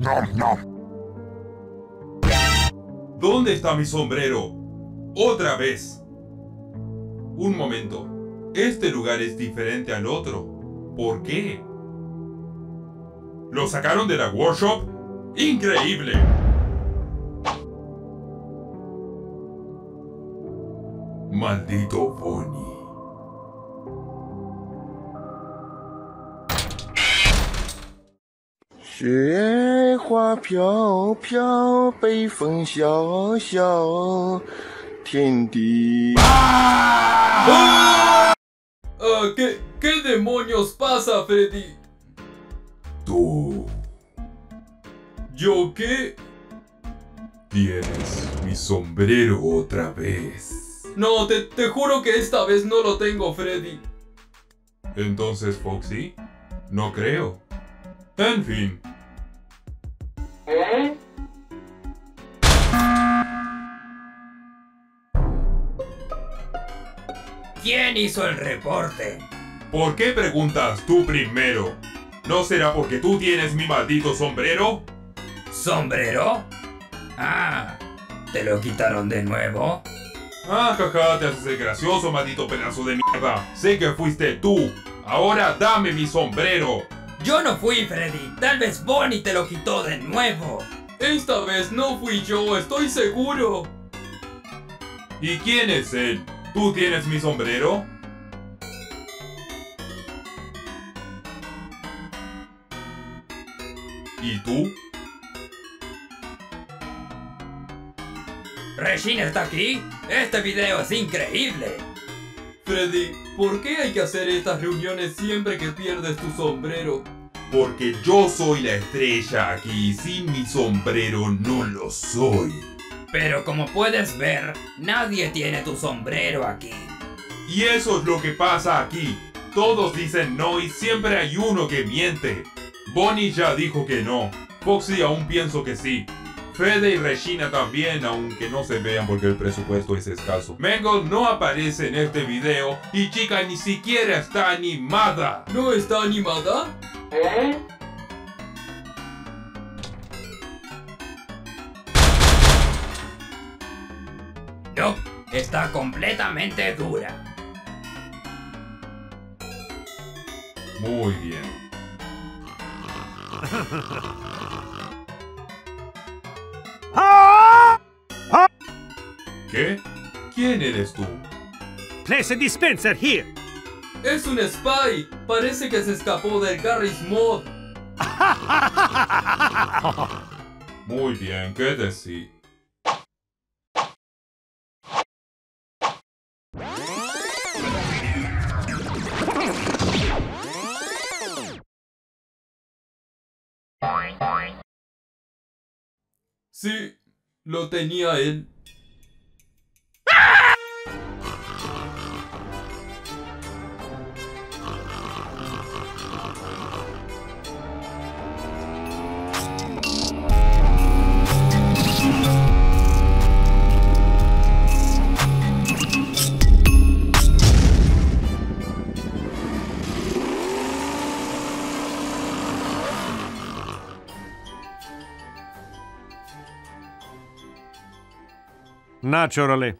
nom, nom. ¿Dónde está mi sombrero? Otra vez. Un momento. Este lugar es diferente al otro. ¿Por qué? ¿Lo sacaron de la workshop? ¡Increíble! Maldito Bonnie. 雪 花飘飘，北风萧萧，天地。 Ah, ¿qué, ¿Qué demonios pasa, Freddy? Tú ¿Yo qué? tienes mi sombrero otra vez. No, te, te juro que esta vez no lo tengo, Freddy. Entonces, Foxy, no creo. En fin. ¿Quién hizo el reporte? ¿Por qué preguntas tú primero? ¿No será porque tú tienes mi maldito sombrero? ¿Sombrero? Ah, ¿te lo quitaron de nuevo? Ah, jaja, te haces el gracioso, maldito pedazo de mierda. Sé que fuiste tú. Ahora dame mi sombrero. Yo no fui, Freddy. Tal vez Bonnie te lo quitó de nuevo. Esta vez no fui yo, estoy seguro. ¿Y quién es él? ¿Tú tienes mi sombrero? ¿Y tú? ¿Regina está aquí? Este video es increíble. Freddy, ¿por qué hay que hacer estas reuniones siempre que pierdes tu sombrero? Porque yo soy la estrella aquí y sin mi sombrero no lo soy. Pero como puedes ver, nadie tiene tu sombrero aquí. Y eso es lo que pasa aquí. Todos dicen no y siempre hay uno que miente. Bonnie ya dijo que no. Foxy aún pienso que sí. Fede y Regina también, aunque no se vean porque el presupuesto es escaso. Mangle no aparece en este video y chica ni siquiera está animada. ¿No está animada? No, está completamente dura. Muy bien. ¿Qué? ¿Quién eres tú? Place a dispenser here. Es un spy. Parece que se escapó del Garry's Mod. Muy bien, ¿qué decir? Sí, lo tenía él. Naturally.